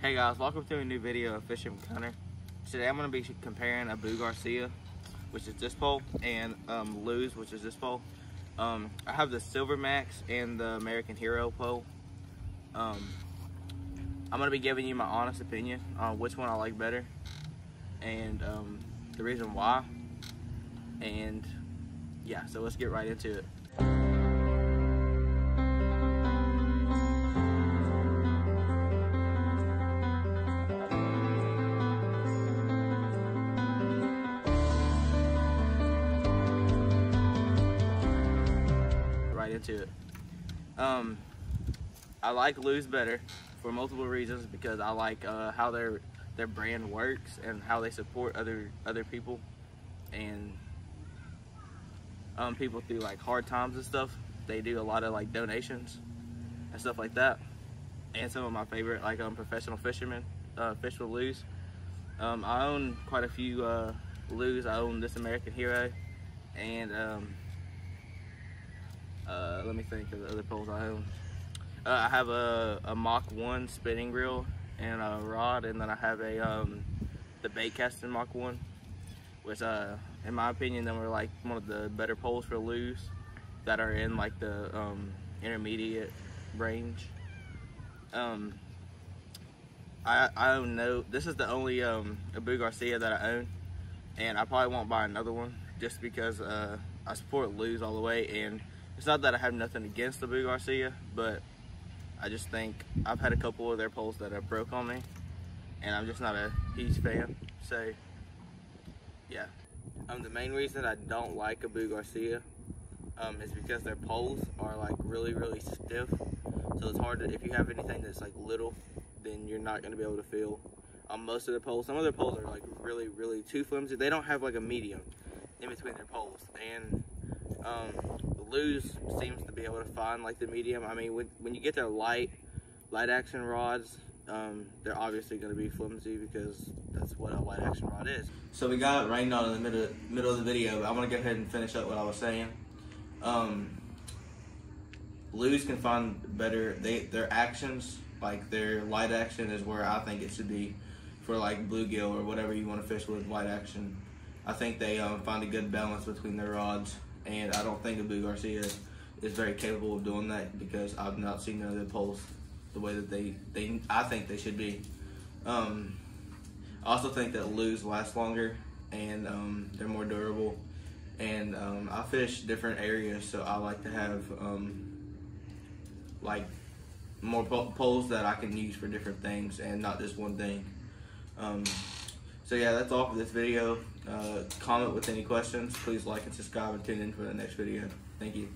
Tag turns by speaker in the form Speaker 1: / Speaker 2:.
Speaker 1: Hey guys, welcome to a new video of Fishing with Connor. Today I'm going to be comparing Abu Garcia, which is this pole, and um, Lew's, which is this pole. Um, I have the Silver Max and the American Hero pole. Um, I'm going to be giving you my honest opinion on which one I like better and um, the reason why. And yeah, so let's get right into it. Into it. Um, I like Lew's better for multiple reasons because I like uh, how their their brand works and how they support other other people and um, people through like hard times and stuff. They do a lot of like donations and stuff like that. And some of my favorite like um, professional fishermen uh, fish with Lew's. Um, I own quite a few uh. I own this American Hero and um, uh, let me think of the other poles I own. Uh, I have a, a Mach 1 spinning reel and a rod, and then I have a um, the bait casting Mach 1, which uh, in my opinion, them are like one of the better poles for Lew's that are in like the um, intermediate range. Um, I, I own no, this is the only um, Abu Garcia that I own, and I probably won't buy another one just because uh, I support Lew's all the way, and it's not that I have nothing against the Abu Garcia, but I just think I've had a couple of their poles that have broke on me, and I'm just not a huge fan. So, yeah. Um, the main reason I don't like Abu Garcia um, is because their poles are like really, really stiff. So it's hard to, if you have anything that's like little, then you're not going to be able to feel on most of the poles. Some of their poles are like really, really too flimsy. They don't have like a medium in between their poles. And um, seems to be able to find like the medium. I mean, when, when you get their light, light action rods, um, they're obviously going to be flimsy because that's what a light action rod is. So we got rained on in the middle, middle of the video, but I want to go ahead and finish up what I was saying. Um, can find better, they their actions, like their light action is where I think it should be for like bluegill or whatever you want to fish with light action. I think they um, find a good balance between their rods and I don't think Abu Garcia is very capable of doing that because I've not seen none of their poles the way that they, they I think they should be. Um, I also think that Lew's last longer and um, they're more durable. And um, I fish different areas, so I like to have um, like more poles that I can use for different things and not just one thing. So yeah, that's all for this video. Uh, comment with any questions. Please like and subscribe and tune in for the next video. Thank you.